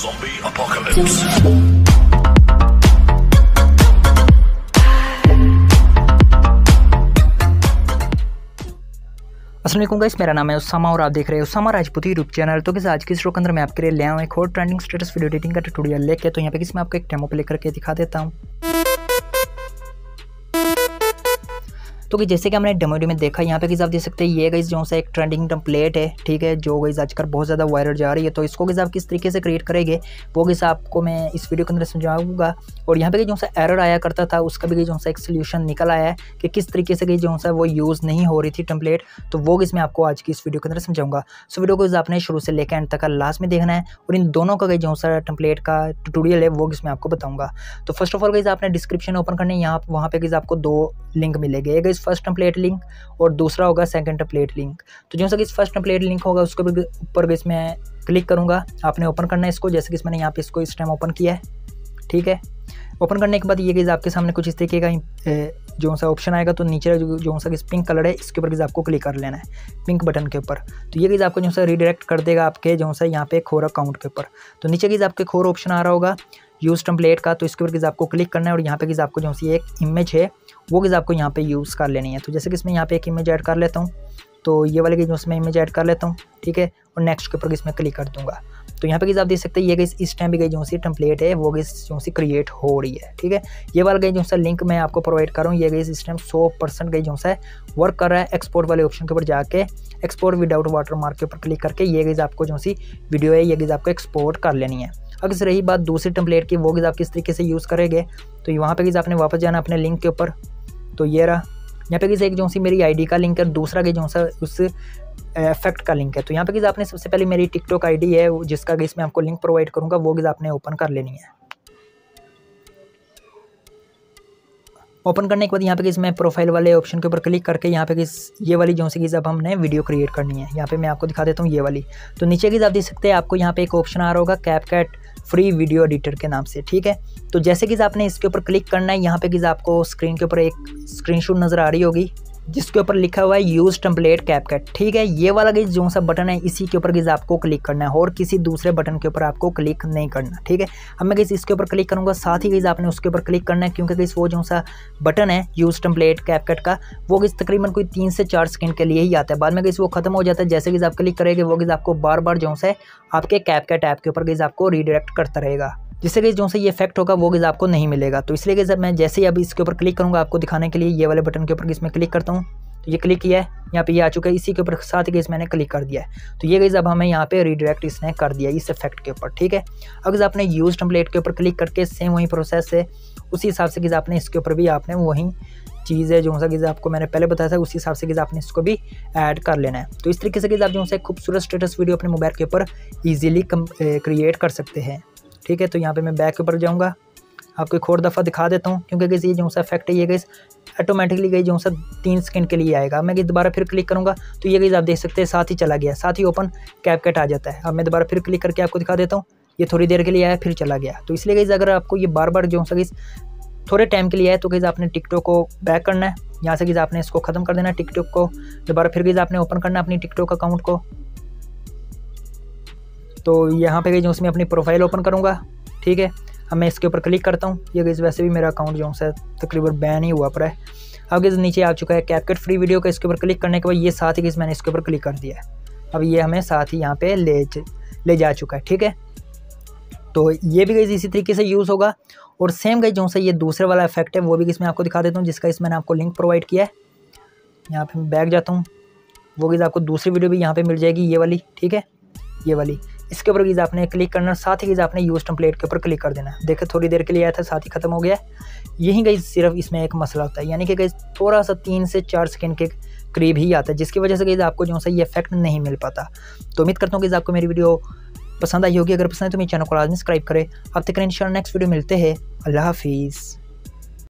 Zombie apocalypse. Aslam guys, मेरा नाम है उसामा और आप देख रहे हो उसामा राजपूत यूट्यूब चैनल। तो किस आज की स्ट्रोक अंदर मैं आपके लिए ले आऊँ एक और ट्रेंडिंग स्टेटस वीडियो एडिटिंग का ट्यूटोरियल लेके। तो यहाँ पे किस मैं आपको एक डेमो प्ले करके दिखा देता हूँ। तो कि जैसे कि हमने डेमो में देखा, यहाँ पे किस आप देख सकते हैं, ये गई जो सा एक ट्रेंडिंग टम्पलेट है, ठीक है, जो गई आजकल बहुत ज़्यादा वायरल जा रही है। तो इसको आप किस तरीके से क्रिएट करेंगे, वो किस आपको मैं इस वीडियो के अंदर समझाऊँगा। और यहाँ पे जो सा एरर आया करता था, उसका भी जो सा एक सोल्यूशन निकल आया है कि किस तरीके से गई जो सा वो यूज़ नहीं हो रही थी टम्पलेट तो वो किस मैं आपको आज की इस वीडियो के अंदर समझाऊँगा। सो वीडियो को आपने शुरू से लेकर एंड तक लास्ट में देखना है, और इन दोनों का गई जो सा टम्पलेट का ट्यूटोरियल है, वो किस मैं आपको बताऊँगा। तो फ़र्स्ट ऑफ़ ऑल गई आपने डिस्क्रिप्शन ओपन करने यहाँ, वहाँ पे किस आपको दो लिंक मिलेंगे। एक इस फ़र्स्ट टम्पलेट लिंक और दूसरा होगा सेकंड टेम्पलेट लिंक तो जो कि फ़र्स्ट टेम्पलेट लिंक होगा उसको भी ऊपर इसमें क्लिक करूँगा। आपने ओपन करना है इसको जैसे कि मैंने यहाँ पे इसको इस टाइम ओपन किया है। ठीक है? ओपन करने के बाद ये गई आपके सामने कुछ इस तरीके का जो सा ऑप्शन आएगा तो नीचे जो, जो सा पिंक कलर है इसके ऊपर गीज़ आपको क्लिक कर लेना है पिंक बटन के ऊपर। तो ये गई आपको जो सा रिडायरेक्ट कर देगा आपके जो सा यहाँ पे खोर अकाउंट के ऊपर। तो नीचे गीज़ आपके खोर ऑप्शन आ रहा होगा। यूज़ टम्पलेट का तो इसके ऊपर आपको क्लिक करना है और यहाँ पे आपको जो सी एक इमेज है, वो किस आपको यहाँ पे यूज़ कर लेनी है। तो जैसे कि इसमें यहाँ पे एक इमेज ऐड कर लेता हूँ तो ये वाले की जो उसमें इमेज ऐड कर लेता हूँ, ठीक है, और नेक्स्ट के ऊपर इसमें क्लिक कर दूँगा। तो यहाँ पे किस आप देख सकते हैं, ये गई इस टाइम भी गई जो सी टम्पलेट है, वो गई जो सी क्रिएट हो रही है, ठीक है। ये वाला गई जो सा लिंक मैं आपको प्रोवाइड कर रहा हूँ, ये गई इस टाइम सौ परसेंट गई जो सा वर्क कर रहा है एक्सपोर्ट वाले ऑप्शन के ऊपर जाके एक्सपोर्ट विदाउट वाटर मार्क के ऊपर क्लिक करके, ये गई आपको जो सी वीडियो है, ये गई आपको एक्सपोर्ट कर लेनी है। अगर रही बात दूसरी टम्पलेट की, वो आप किस तरीके से यूज़ करेंगे तो वहाँ पे आपने वापस जाना अपने लिंक के ऊपर। तो ये रहा। यहाँ पे किसी एक जो सी मेरी आईडी का लिंक है, दूसरा गज़ जो सा उस इफ़ेक्ट का लिंक है। तो यहाँ पे गज़ आपने सबसे पहले मेरी टिकटॉक आईडी है जिसका गज़ मैं आपको लिंक प्रोवाइड करूँगा, वो गज़ आपने ओपन कर लेनी है। ओपन करने के बाद यहाँ पे किस मैं प्रोफ़ाइल वाले ऑप्शन के ऊपर क्लिक करके यहाँ पे किस ये वाली जो सी अब हमने वीडियो क्रिएट करनी है, यहाँ पे मैं आपको दिखा देता हूँ ये वाली। तो नीचे की आप देख सकते हैं, आपको यहाँ पे एक ऑप्शन आ रहा होगा CapCut free video editor के नाम से, ठीक है? तो जैसे कि आपने इसके ऊपर क्लिक करना है, यहाँ पे किस आपको स्क्रीन के ऊपर एक स्क्रीनशॉट नज़र आ रही होगी। जिसके ऊपर लिखा हुआ है यूज़ टम्पलेट कैपकट ठीक है, ये वाला गई जो सा बटन है, इसी के ऊपर आपको क्लिक करना है, और किसी दूसरे बटन के ऊपर आपको क्लिक नहीं करना, ठीक है? अब मैं किसी इसके ऊपर क्लिक करूँगा, साथ ही गई आपने उसके ऊपर क्लिक करना है, क्योंकि वो जो सा बटन है यूज़ टम्पलेट कैपकट का, वो किस तकरीबन कोई तीन से चार सेकेंड के लिए ही आता है। बाद में किस वो खत्म हो जाता है, जैसे कि आप क्लिक करेंगे, वो किस आपको बार बार जो सा आपके कैपकट ऐप के ऊपर किस आपको रिडायरेक्ट करता रहेगा। जिससे कि जो से ये इफ़ेक्ट होगा, वो गिज़ आपको नहीं मिलेगा। तो इसलिए कि जब मैं जैसे ही अभी इसके ऊपर क्लिक करूँगा, आपको दिखाने के लिए ये वाले बटन के ऊपर इसमें क्लिक करता हूँ। तो ये क्लिक किया है, यहाँ पे ये आ चुका है। इसी के ऊपर साथ ही मैंने क्लिक कर दिया है। तो ये गई अब हमें यहाँ पे रिडायरेक्ट इसने कर दिया इस इफ़ेक्ट के ऊपर, ठीक है? अगर आपने यूज़ टम्पलेट के ऊपर क्लिक करके सेम वही प्रोसेस है, उसी हिसाब से कि आपने इसके ऊपर भी आपने वही चीज़ है जो सा कि आपको मैंने पहले बताया था, उसी हिसाब से कि आपने इसको भी ऐड कर लेना है। तो इस तरीके से कि आप जो है खूबसूरत स्टेटस वीडियो अपने मोबाइल के ऊपर ईजिली क्रिएट कर सकते हैं। ठीक है तो यहाँ पे मैं बैक के ऊपर जाऊँगा। आपको एक और दफ़ा दिखा देता हूँ, क्योंकि गई ये जो सा इफ़ेक्ट है, ये गई ऑटोमेटिकली गई जो सा तीन सेकंड के लिए आएगा। मैं दोबारा फिर क्लिक करूँगा तो ये गई आप देख सकते हैं, साथ ही चला गया, साथ ही ओपन कैप कट आ जाता है। अब मैं दोबारा फिर क्लिक करके आपको दिखा देता हूँ, ये थोड़ी देर के लिए आया, फिर चला गया। तो इसलिए गई अगर आपको ये बार बार जो सा गई थोड़े टाइम के लिए आए तो गई आपने टिकटॉक को बैक करना है। यहाँ से गई आपने इसको ख़त्म कर देना टिकटॉक को। दोबारा फिर गई आपने ओपन करना अपनी टिकटॉक अकाउंट को। तो यहाँ पे गई जो उसमें अपनी प्रोफ़ाइल ओपन करूँगा, ठीक है? अब मैं इसके ऊपर क्लिक करता हूँ। ये गई वैसे भी मेरा अकाउंट जो है तकरीबन बैन ही हुआ पर है। अब गई नीचे आ चुका है कैपकट फ्री वीडियो का, इसके ऊपर क्लिक करने के बाद ये साथ ही गई मैंने इसके ऊपर क्लिक कर दिया है। अब ये हमें साथ ही यहाँ पर ले ले जा चुका है, ठीक है? तो ये भी गई इसी तरीके से यूज़ होगा। और सेम गई जो ये दूसरे वाला इफ़ेक्ट है, वो भी इसमें आपको दिखा देता हूँ, जिसका इसमें आपको लिंक प्रोवाइड किया है। यहाँ पर मैं बैक जाता हूँ। वो गई आपको दूसरी वीडियो भी यहाँ पे मिल जाएगी, ये वाली, ठीक है? ये वाली। इसके ऊपर गीज़ आपने क्लिक करना, साथ ही गीज़ आपने यूज़ टम्पलेट के ऊपर क्लिक कर देना। देखे, थोड़ी देर के लिए आया था, साथ ही खत्म हो गया। यही गई सिर्फ़ इसमें एक मसला होता है। यानी कि गई थोड़ा सा तीन से चार सेकेंड के करीब ही आता है, जिसकी वजह से गई आपको जो सा ये इफ़ेक्ट नहीं मिल पाता। तो उम्मीद करता हूँ कि आपको मेरी वीडियो पसंद आई होगी। अगर पसंद है तो मेरे चैनल को लाजमी सब्सक्राइब करें। अब तक इन नेक्स्ट वीडियो मिलते हैं। अल्लाह हाफिज़।